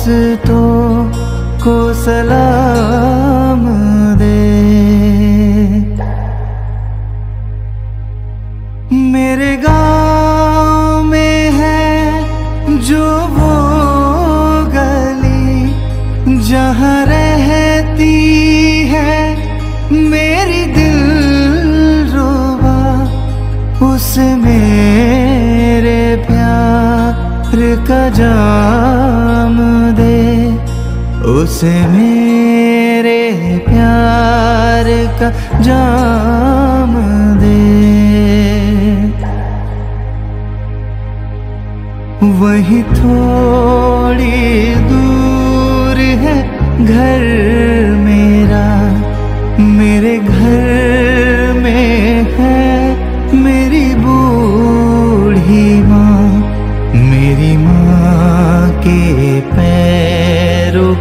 दोस्तों को सलाम दे। मेरे गाँव में है जो वो गली, जहाँ रहती है मेरी दिल रोबा उस मेरे प्यार का दे उसे मेरे प्यार का जाम दे। वही थोड़ी दूर है घर मेरा मेरे घर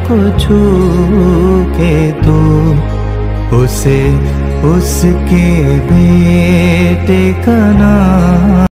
को छू के तू उसे उसके बेटे का नाम